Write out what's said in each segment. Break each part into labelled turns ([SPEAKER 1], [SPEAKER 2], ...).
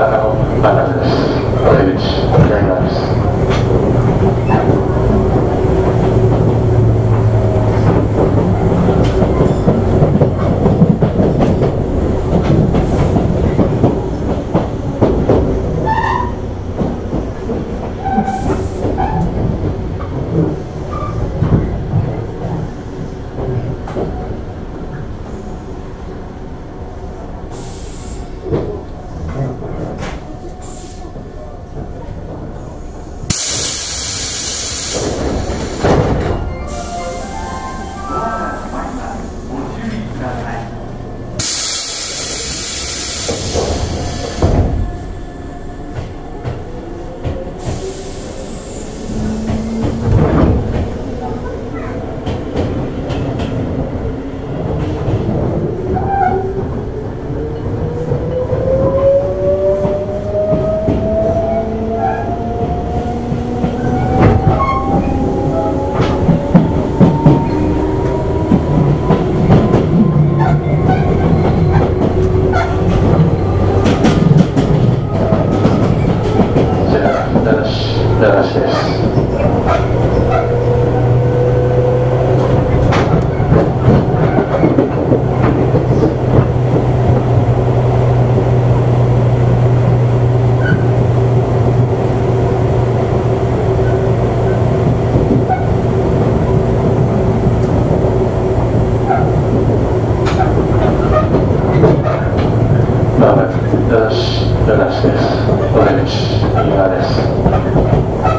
[SPEAKER 1] なく片もなく奈良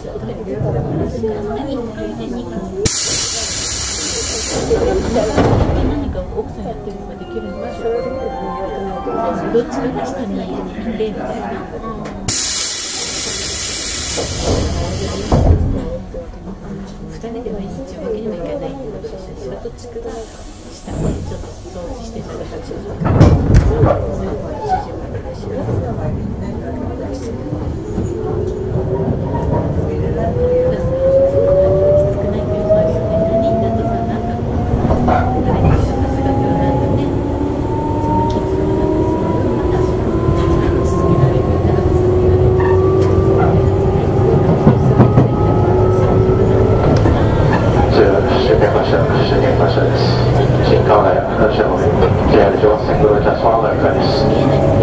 [SPEAKER 2] 何か奥さん。やってるのができるん。ですよどっちかが下にいてみたいな二人で毎日わけにもいかないってことでしたし、どっちかが下でちょっと掃除してたら主人が主人が私がきつくないっていうのもあるよね。何人だとさ、なん。かこう、誰に話しかけようなんてね、そのキッズのなんかそのまた続けられる、長く続けられる。
[SPEAKER 1] 是終点発車終点発車です。新川谷反射方面 JR 上線黒いタスファーの向かいです。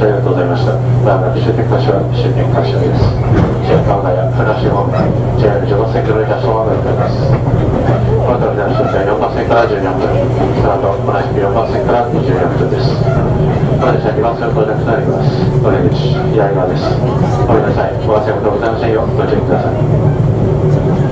[SPEAKER 1] ありがとうございました。まもなく終点発車は終点発車です。新川谷船橋方面 JR 上線黒いタスファーの向かいます。この後の電車は4番線から14分、その後同じく4番線から24分です。この電車2番線到着となります。お出口、八重川です。ごめんなさい、お忘れ物ございませんよご注意ください。